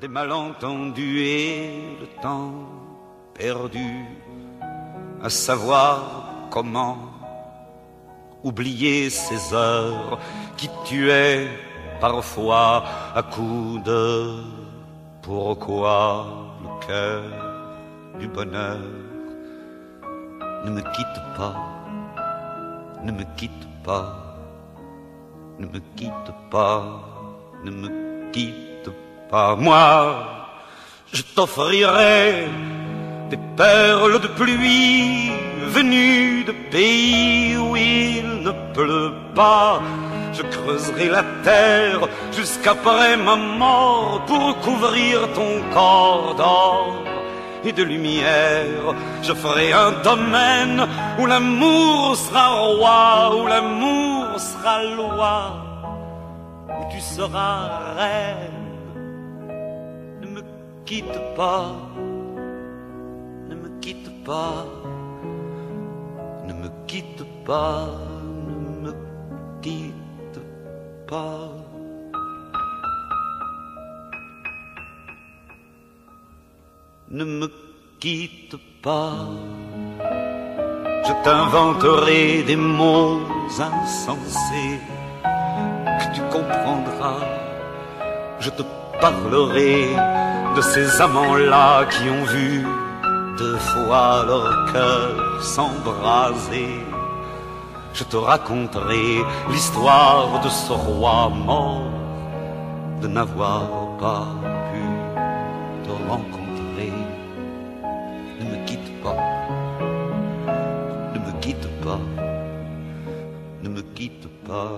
des malentendus et le temps perdu à savoir comment oublier ces heures qui tuaient parfois à coups de pourquoi le cœur du bonheur ne me quitte pas, ne me quitte pas, ne me quitte pas, ne me quitte pas. Moi, je t'offrirai des perles de pluie venues de pays où il ne pleut pas. Je creuserai la terre jusqu'après ma mort pour couvrir ton corps d'or et de lumière. Je ferai un domaine où l'amour sera roi, où l'amour sera loi, où tu seras reine. Ne me quitte pas, ne me quitte pas, ne me quitte pas, ne me quitte pas. ne me quitte pas. Je t'inventerai des mots insensés que tu comprendras. Je te parlerai de ces amants-là qui ont vu deux fois leur cœur s'embraser. Je te raconterai l'histoire de ce roi mort de n'avoir pas pu te rencontrer. Ne me quitte pas, ne me quitte pas, ne me quitte pas.